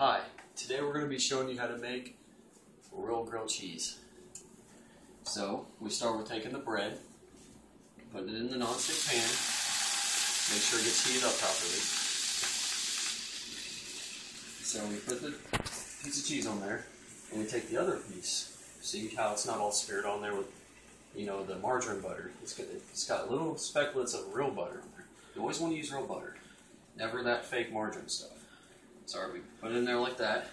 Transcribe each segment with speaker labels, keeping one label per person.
Speaker 1: Hi, today we're going to be showing you how to make real grilled cheese. So, we start with taking the bread, putting it in the nonstick pan, make sure it gets heated up properly. So we put the piece of cheese on there, and we take the other piece. See how it's not all smeared on there with, you know, the margarine butter. It's got, it's got little specklets of real butter on there. You always want to use real butter, never that fake margarine stuff. Sorry, we put it in there like that.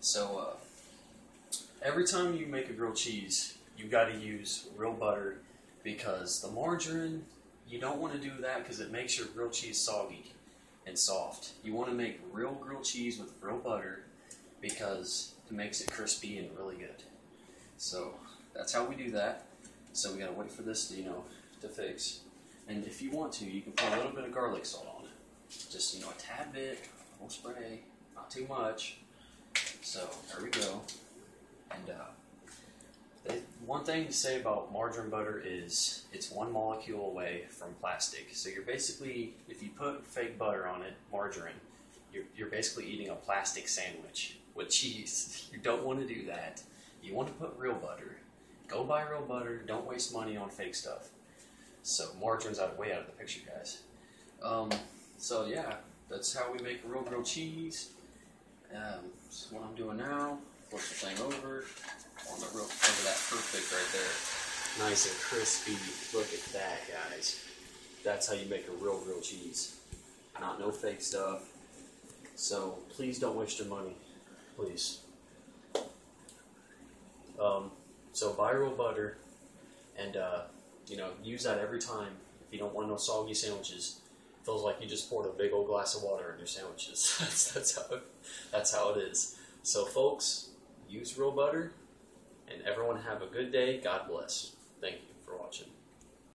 Speaker 1: So uh, every time you make a grilled cheese, you got to use real butter because the margarine, you don't want to do that because it makes your grilled cheese soggy and soft. You want to make real grilled cheese with real butter because it makes it crispy and really good. So that's how we do that. So we gotta wait for this, to, you know, to fix. And if you want to, you can put a little bit of garlic salt on it. Just you know, a tad bit, won't spray, not too much. So there we go. And uh, they, one thing to say about margarine butter is it's one molecule away from plastic. So you're basically, if you put fake butter on it, margarine, you're, you're basically eating a plastic sandwich with cheese. You don't want to do that. You want to put real butter. Go buy real butter. Don't waste money on fake stuff. So margarine's out way out of the picture, guys. Um, so yeah, that's how we make real grilled cheese. Um, what I'm doing now, flip the thing over, on the real over that perfect right there. Nice and crispy. Look at that, guys. That's how you make a real grilled cheese. Not no fake stuff. So please don't waste your money. Please. Um, so buy real butter and uh, you know, use that every time if you don't want no soggy sandwiches feels like you just poured a big old glass of water in your sandwiches. that's that's how it, that's how it is. So folks, use real butter, and everyone have a good day. God bless. Thank you for watching.